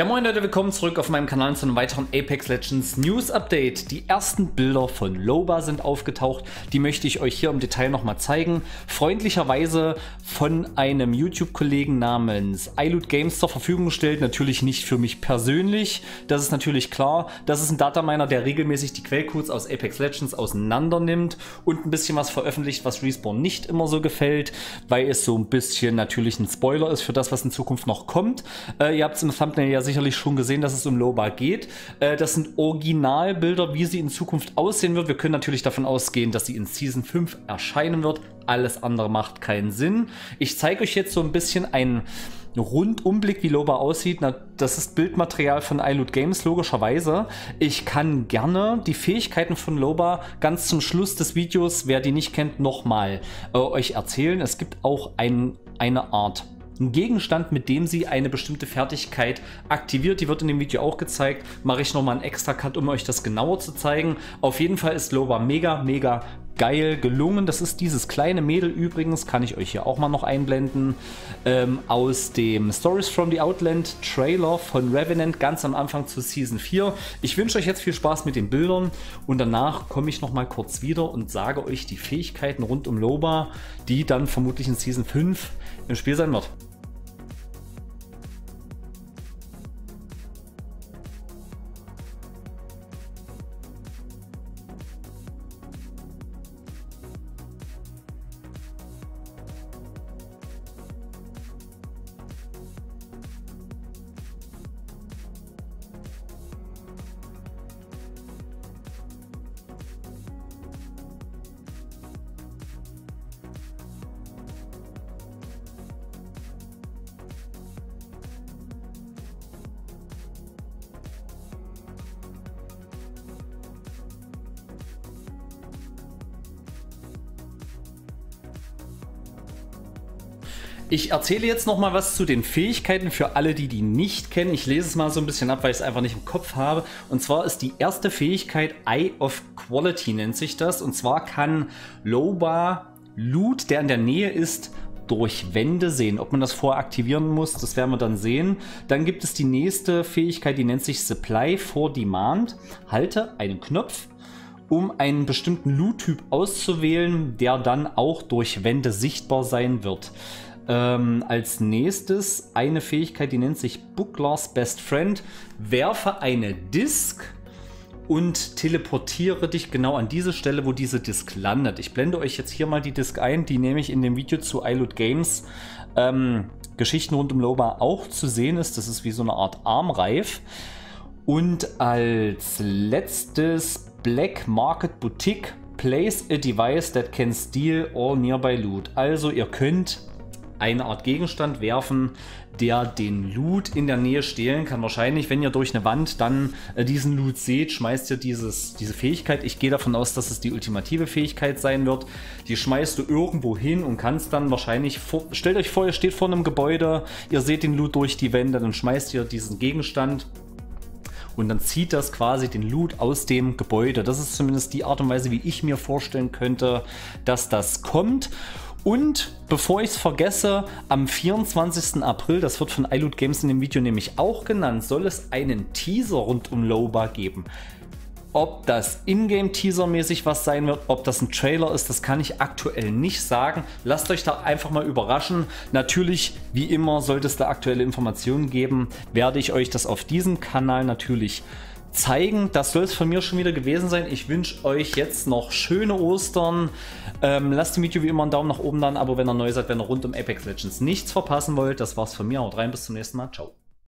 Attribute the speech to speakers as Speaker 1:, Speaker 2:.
Speaker 1: Ja moin Leute, willkommen zurück auf meinem Kanal zu einem weiteren Apex Legends News Update. Die ersten Bilder von Loba sind aufgetaucht, die möchte ich euch hier im Detail nochmal zeigen. Freundlicherweise von einem YouTube-Kollegen namens iLoot Games zur Verfügung gestellt, natürlich nicht für mich persönlich, das ist natürlich klar. Das ist ein Dataminer, der regelmäßig die Quellcodes aus Apex Legends auseinander nimmt und ein bisschen was veröffentlicht, was Respawn nicht immer so gefällt, weil es so ein bisschen natürlich ein Spoiler ist für das, was in Zukunft noch kommt. Äh, ihr habt es im Thumbnail ja sicherlich schon gesehen, dass es um Loba geht. Äh, das sind Originalbilder, wie sie in Zukunft aussehen wird. Wir können natürlich davon ausgehen, dass sie in Season 5 erscheinen wird. Alles andere macht keinen Sinn. Ich zeige euch jetzt so ein bisschen einen Rundumblick, wie Loba aussieht. Na, das ist Bildmaterial von iLoot Games, logischerweise. Ich kann gerne die Fähigkeiten von Loba ganz zum Schluss des Videos, wer die nicht kennt, nochmal äh, euch erzählen. Es gibt auch ein, eine Art ein Gegenstand, mit dem sie eine bestimmte Fertigkeit aktiviert. Die wird in dem Video auch gezeigt. Mache ich nochmal einen extra Cut, um euch das genauer zu zeigen. Auf jeden Fall ist Loba mega, mega geil gelungen. Das ist dieses kleine Mädel übrigens, kann ich euch hier auch mal noch einblenden, ähm, aus dem Stories from the Outland Trailer von Revenant ganz am Anfang zu Season 4. Ich wünsche euch jetzt viel Spaß mit den Bildern und danach komme ich noch mal kurz wieder und sage euch die Fähigkeiten rund um Loba, die dann vermutlich in Season 5 im Spiel sein wird. Ich erzähle jetzt noch mal was zu den Fähigkeiten für alle, die die nicht kennen. Ich lese es mal so ein bisschen ab, weil ich es einfach nicht im Kopf habe. Und zwar ist die erste Fähigkeit Eye of Quality nennt sich das. Und zwar kann Loba Loot, der in der Nähe ist, durch Wände sehen. Ob man das vorher aktivieren muss, das werden wir dann sehen. Dann gibt es die nächste Fähigkeit, die nennt sich Supply for Demand. Halte einen Knopf um einen bestimmten Loot-Typ auszuwählen, der dann auch durch Wände sichtbar sein wird. Ähm, als nächstes eine Fähigkeit, die nennt sich Booklar's Best Friend. Werfe eine Disk und teleportiere dich genau an diese Stelle, wo diese Disk landet. Ich blende euch jetzt hier mal die Disk ein, die nehme ich in dem Video zu iLoot Games ähm, Geschichten rund um Loba auch zu sehen ist. Das ist wie so eine Art Armreif. Und als letztes Black Market Boutique Place a device that can steal all nearby loot. Also ihr könnt eine Art Gegenstand werfen, der den Loot in der Nähe stehlen kann. Wahrscheinlich, wenn ihr durch eine Wand dann äh, diesen Loot seht, schmeißt ihr dieses, diese Fähigkeit. Ich gehe davon aus, dass es die ultimative Fähigkeit sein wird. Die schmeißt du irgendwo hin und kannst dann wahrscheinlich, vor, stellt euch vor, ihr steht vor einem Gebäude, ihr seht den Loot durch die Wände, dann schmeißt ihr diesen Gegenstand und dann zieht das quasi den Loot aus dem Gebäude. Das ist zumindest die Art und Weise, wie ich mir vorstellen könnte, dass das kommt. Und bevor ich es vergesse, am 24. April, das wird von iLoot Games in dem Video nämlich auch genannt, soll es einen Teaser rund um Loba geben. Ob das Ingame-Teaser-mäßig was sein wird, ob das ein Trailer ist, das kann ich aktuell nicht sagen. Lasst euch da einfach mal überraschen. Natürlich, wie immer, sollte es da aktuelle Informationen geben, werde ich euch das auf diesem Kanal natürlich zeigen. Das soll es von mir schon wieder gewesen sein. Ich wünsche euch jetzt noch schöne Ostern. Ähm, lasst dem Video wie immer einen Daumen nach oben dann, aber wenn ihr neu seid, wenn ihr rund um Apex Legends nichts verpassen wollt, das war's von mir. Haut rein, bis zum nächsten Mal. Ciao.